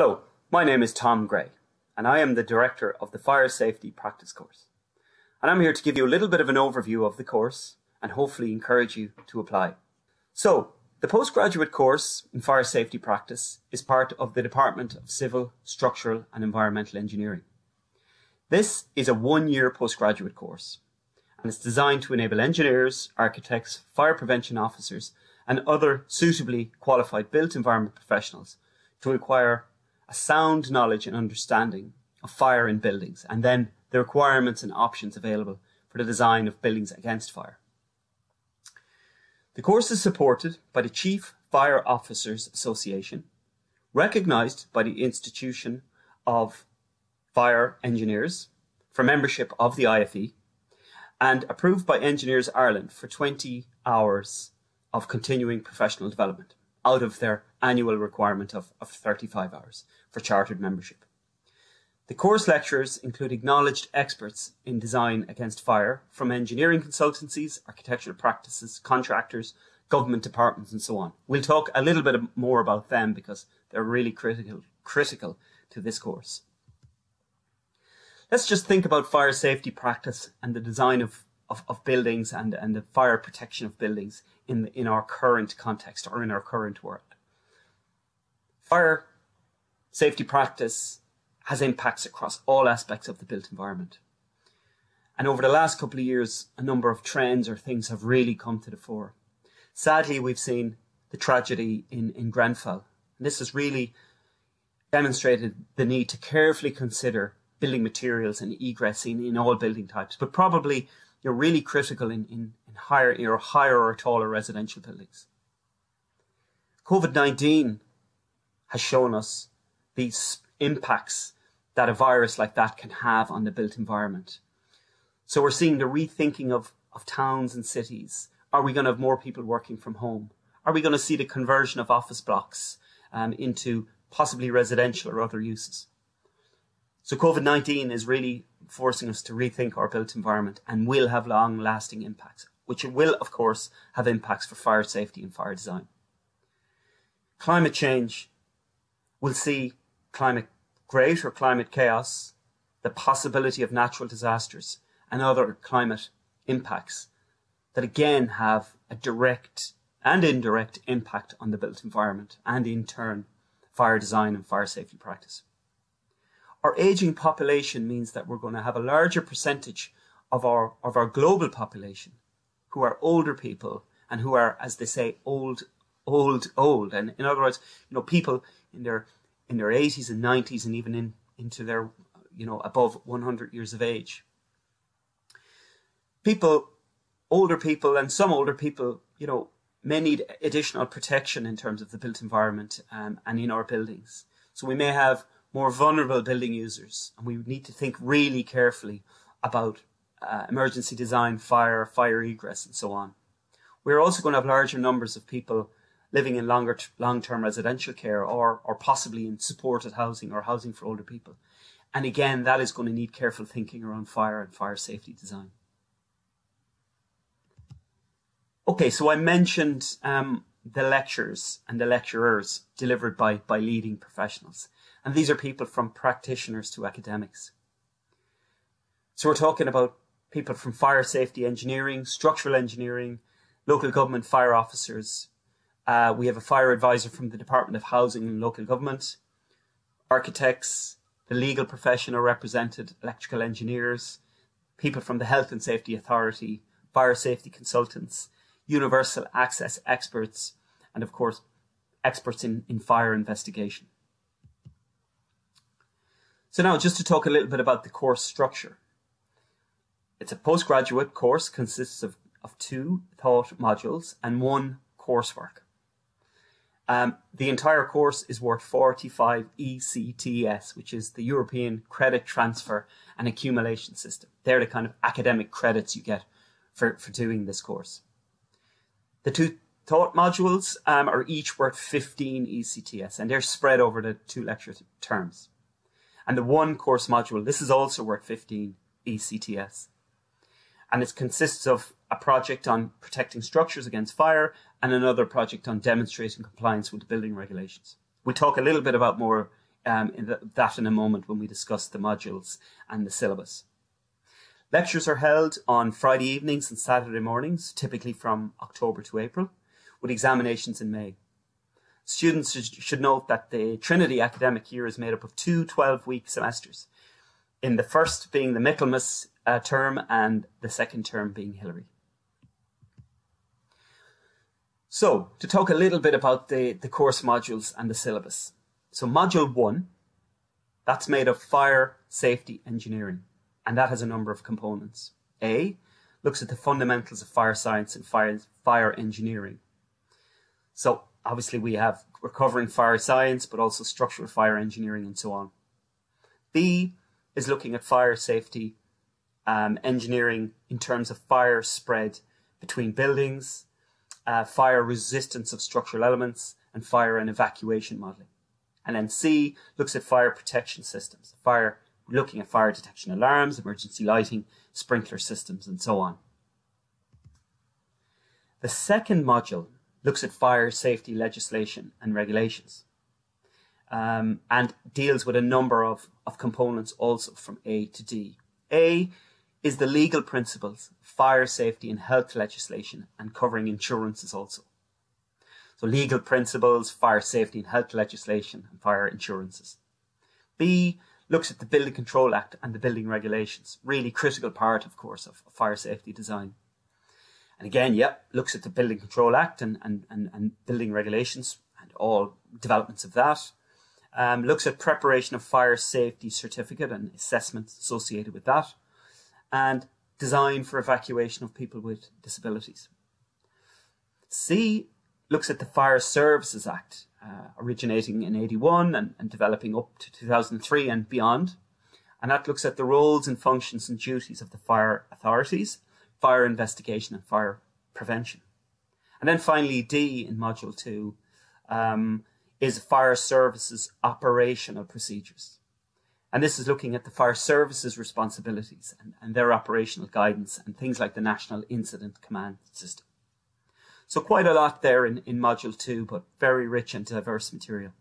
Hello, my name is Tom Gray, and I am the director of the Fire Safety Practice course. And I'm here to give you a little bit of an overview of the course and hopefully encourage you to apply. So, the postgraduate course in Fire Safety Practice is part of the Department of Civil, Structural and Environmental Engineering. This is a one-year postgraduate course and it's designed to enable engineers, architects, fire prevention officers and other suitably qualified built environment professionals to acquire a sound knowledge and understanding of fire in buildings and then the requirements and options available for the design of buildings against fire. The course is supported by the Chief Fire Officers Association, recognised by the Institution of Fire Engineers for membership of the IFE, and approved by Engineers Ireland for 20 hours of continuing professional development out of their annual requirement of, of 35 hours for chartered membership. The course lecturers include acknowledged experts in design against fire from engineering consultancies, architectural practices, contractors, government departments, and so on. We'll talk a little bit more about them because they're really critical, critical to this course. Let's just think about fire safety practice and the design of, of, of buildings and, and the fire protection of buildings in, in our current context or in our current world. Fire safety practice has impacts across all aspects of the built environment. And over the last couple of years, a number of trends or things have really come to the fore. Sadly, we've seen the tragedy in, in Grenfell. And this has really demonstrated the need to carefully consider building materials and egress in, in all building types, but probably you're really critical in, in, in higher, your higher or taller residential buildings. COVID-19 has shown us these impacts that a virus like that can have on the built environment. So we're seeing the rethinking of, of towns and cities. Are we going to have more people working from home? Are we going to see the conversion of office blocks um, into possibly residential or other uses? So COVID-19 is really forcing us to rethink our built environment and will have long lasting impacts, which will, of course, have impacts for fire safety and fire design. Climate change will see climate great or climate chaos, the possibility of natural disasters and other climate impacts that again have a direct and indirect impact on the built environment and in turn fire design and fire safety practice. Our aging population means that we're going to have a larger percentage of our of our global population who are older people and who are, as they say, old, old, old. And in other words, you know, people in their in their 80s and 90s and even in into their, you know, above 100 years of age. People, older people, and some older people, you know, may need additional protection in terms of the built environment um, and in our buildings. So we may have more vulnerable building users. And we need to think really carefully about uh, emergency design, fire, fire egress, and so on. We're also going to have larger numbers of people living in longer long-term residential care or, or possibly in supported housing or housing for older people. And again, that is going to need careful thinking around fire and fire safety design. Okay, so I mentioned um, the lectures and the lecturers delivered by, by leading professionals. And these are people from practitioners to academics. So we're talking about people from fire safety engineering, structural engineering, local government fire officers. Uh, we have a fire advisor from the Department of Housing and Local Government, architects, the legal profession are represented, electrical engineers, people from the Health and Safety Authority, fire safety consultants, universal access experts, and of course, experts in, in fire investigation. So now just to talk a little bit about the course structure. It's a postgraduate course, consists of, of two thought modules and one coursework. Um, the entire course is worth 45 ECTS, which is the European Credit Transfer and Accumulation System. They're the kind of academic credits you get for, for doing this course. The two thought modules um, are each worth 15 ECTS, and they're spread over the two lecture terms and the one course module. This is also worth 15 ECTS. And it consists of a project on protecting structures against fire and another project on demonstrating compliance with the building regulations. We'll talk a little bit about more um, in the, that in a moment when we discuss the modules and the syllabus. Lectures are held on Friday evenings and Saturday mornings, typically from October to April, with examinations in May. Students should note that the Trinity academic year is made up of two 12 week semesters, in the first being the Michaelmas uh, term and the second term being Hilary. So, to talk a little bit about the, the course modules and the syllabus. So, Module 1, that's made of fire safety engineering, and that has a number of components. A looks at the fundamentals of fire science and fire, fire engineering. So, obviously, we have we're covering fire science, but also structural fire engineering and so on. B is looking at fire safety um, engineering in terms of fire spread between buildings, uh, fire resistance of structural elements, and fire and evacuation modelling. And then C looks at fire protection systems, fire looking at fire detection alarms, emergency lighting, sprinkler systems, and so on. The second module looks at fire safety legislation and regulations um, and deals with a number of, of components also from A to D. A is the legal principles, fire safety and health legislation, and covering insurances also. So legal principles, fire safety and health legislation, and fire insurances. B looks at the Building Control Act and the building regulations, really critical part, of course, of, of fire safety design. And again, yep, looks at the Building Control Act and, and, and, and building regulations and all developments of that. Um, looks at preparation of fire safety certificate and assessments associated with that and design for evacuation of people with disabilities. C looks at the Fire Services Act, uh, originating in 81 and, and developing up to 2003 and beyond. And that looks at the roles and functions and duties of the fire authorities, fire investigation and fire prevention. And then finally, D in Module 2 um, is fire services operational procedures. And this is looking at the fire services responsibilities and, and their operational guidance and things like the National Incident Command System. So quite a lot there in, in module two, but very rich and diverse material.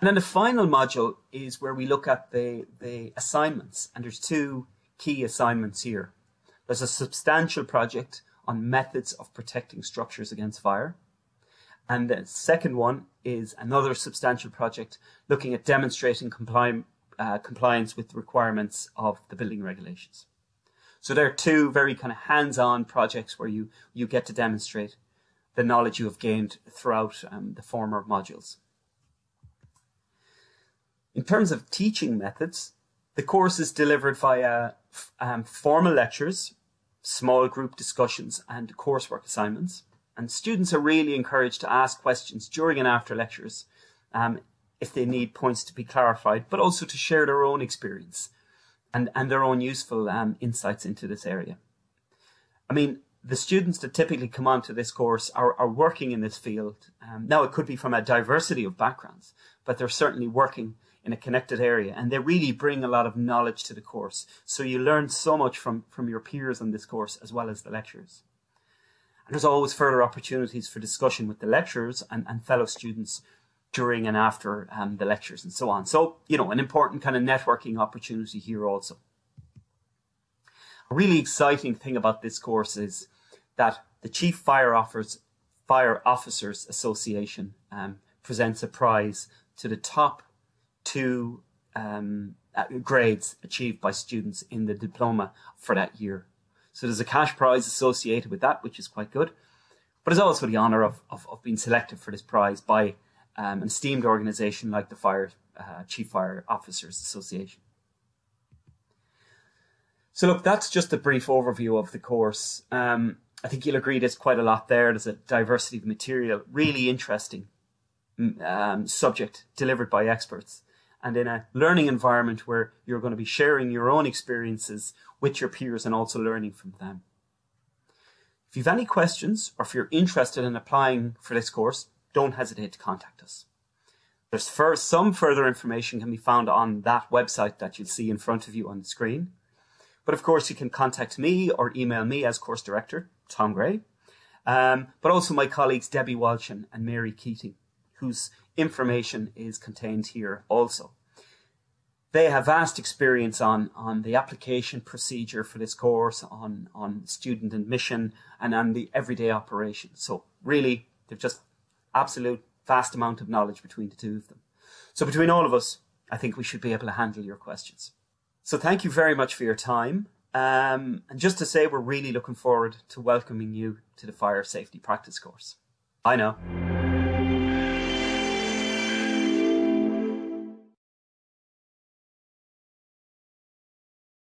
And then the final module is where we look at the, the assignments. And there's two key assignments here. There's a substantial project on methods of protecting structures against fire. And the second one is another substantial project looking at demonstrating compli uh, compliance with the requirements of the building regulations. So there are two very kind of hands-on projects where you, you get to demonstrate the knowledge you have gained throughout um, the former modules. In terms of teaching methods, the course is delivered via um, formal lectures, small group discussions, and coursework assignments. And students are really encouraged to ask questions during and after lectures um, if they need points to be clarified, but also to share their own experience and, and their own useful um, insights into this area. I mean, the students that typically come onto this course are, are working in this field. Um, now, it could be from a diversity of backgrounds, but they're certainly working in a connected area and they really bring a lot of knowledge to the course. So you learn so much from, from your peers on this course as well as the lecturers. And there's always further opportunities for discussion with the lecturers and, and fellow students during and after um, the lectures and so on. So, you know, an important kind of networking opportunity here also. A really exciting thing about this course is that the Chief Fire Officers, Fire Officers Association um, presents a prize to the top two um, uh, grades achieved by students in the diploma for that year. So there's a cash prize associated with that, which is quite good. But it's also the honour of, of, of, being selected for this prize by um, an esteemed organisation like the Fire uh, Chief Fire Officers Association. So look, that's just a brief overview of the course. Um, I think you'll agree there's quite a lot there. There's a diversity of material, really interesting um, subject delivered by experts and in a learning environment where you're going to be sharing your own experiences with your peers and also learning from them. If you've any questions or if you're interested in applying for this course, don't hesitate to contact us. There's first, some further information can be found on that website that you'll see in front of you on the screen. But of course, you can contact me or email me as course director, Tom Gray, um, but also my colleagues Debbie Walsh and, and Mary Keating, whose information is contained here also. They have vast experience on, on the application procedure for this course, on, on student admission, and on the everyday operation. So really, they've just absolute vast amount of knowledge between the two of them. So between all of us, I think we should be able to handle your questions. So thank you very much for your time. Um, and just to say, we're really looking forward to welcoming you to the fire safety practice course. I know.